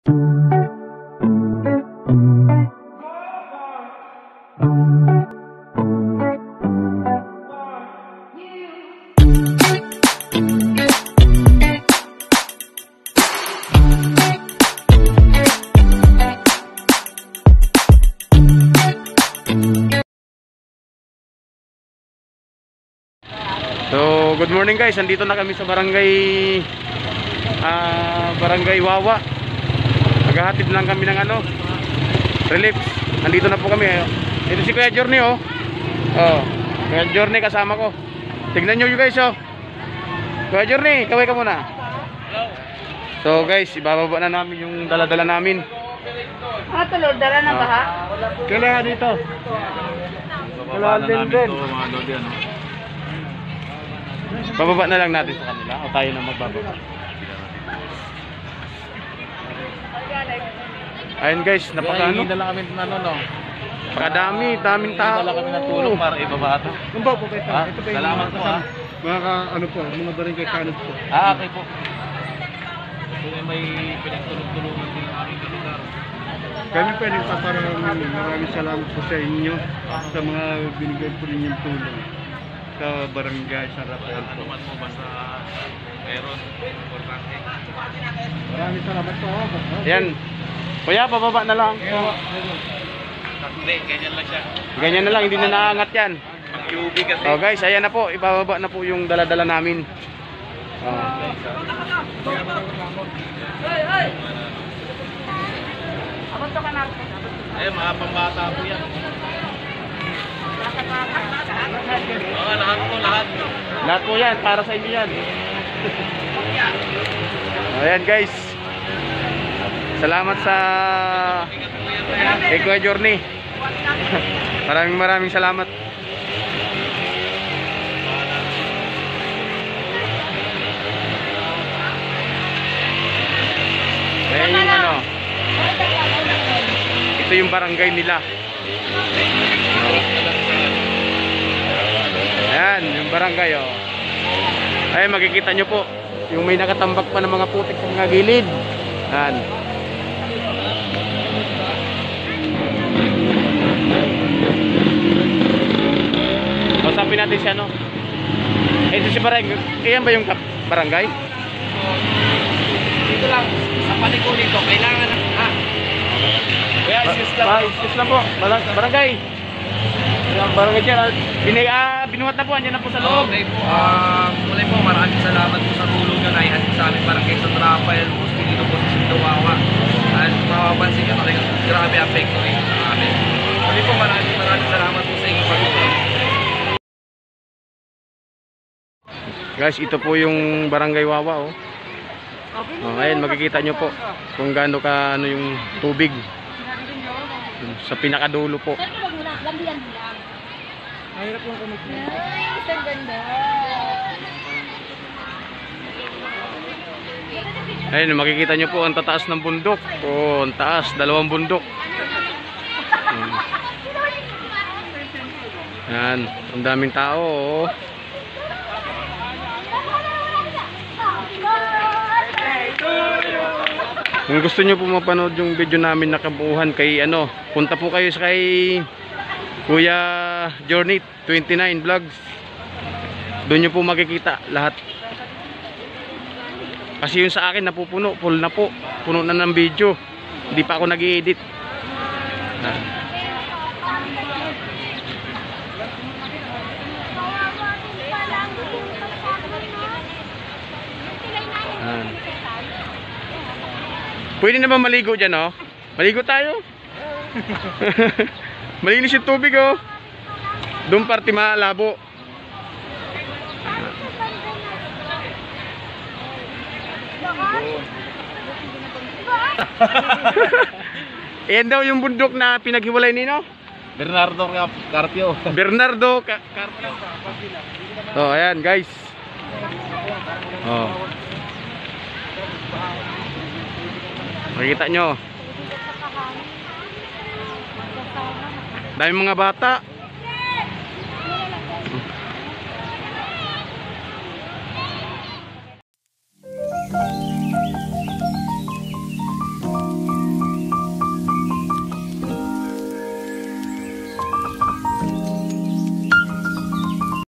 So, good morning guys. Andito na kami sa barangay ah, Barangay Wawa. Naghahatid lang kami ng ano, relief. Andito na po kami. Ito si Kuya Journey oh. Oh, Kuya Journey kasama ko. Tignan nyo you guys oh. Kuya Journey, kaway ka muna. So guys, ibababa na namin yung dala-dala namin. Ah, tulog, dala na ba ha? Kailangan dito. Na din din. ano. Bababa na lang natin sa kanila o tayo na magbababa. Ayun guys, napaka ano, Napakaano? na kami ng ano no. napakadami, daming tao. Na lang kami ng tulong para ibaba ito. Yung po po ito. Ah, ito pa yung salamat po, ah. Mga ka- ano po, mga barangay kanos po. Ah, okay po. So may pinagtulong-tulungan din ang aming lugar. Kami po nagpaparaming maraming salamat po sa inyo sa mga binigay po ninyong tulong sa barangay sa Rafael po. Ano man po basta meron importante. Maraming salamat po. Yan. Kuya, bababa na lang. Hindi, ganyan lang siya. Ganyan na lang, hindi na naangat yan. UV kasi. Oh guys, ayan na po, ibababa na po yung dala-dala namin. Oh. Abot to ka na. Eh, mga pambata po yan. Oo, lahat po, lahat. Lahat po yan, para sa inyo yan. Ayan guys. Salamat sa Kuya Journey. maraming maraming salamat. Ayan yung ano. Ito yung barangay nila. Ayan, yung barangay oh. Ay, makikita nyo po. Yung may nakatambak pa ng mga putik sa mga gilid. Ayan. Natin si ano. Eh, ito si barangay. Iyan ba yung barangay? Dito lang, sa paliko nito, kailangan ng... Ah, kaya excuse lang. Lang po. Barang, barangay. Barangay siya. Binig, ah, binuhat na po. Andiyan na po sa loob. Okay po, ah, muli po maraming salamat po sa tulong na ihatid sa aming barangay sa Rafael Musti dito po sa Sindawawa. At mapapansin nyo talagang grabe apekto rin Guys, ito po yung barangay Wawa oh. Oh, ayan makikita nyo po kung gaano ka ano yung tubig. Sa pinakadulo po. Mahirap po kami. Nice, ang ganda. Ayun, makikita nyo po ang tataas ng bundok. Oh, ang taas, dalawang bundok. Hmm. Yan, ang daming tao oh. Kung gusto nyo po mapanood yung video namin nakabuuhan kay ano, punta po kayo sa kay Kuya Journey 29 Vlogs. Doon nyo po makikita lahat. Kasi yung sa akin napupuno, full na po. Puno na ng video. Hindi pa ako nag-i-edit. Ah. Ah. Pwede na ba maligo dyan, oh? Maligo tayo. Malinis yung tubig, oh. Doon parte malabo. Ayan daw yung bundok na pinaghiwalay nino. Bernardo Carpio. Bernardo Carpio. Oh, ayan guys. Oh. Makikita nyo. Dami mga bata.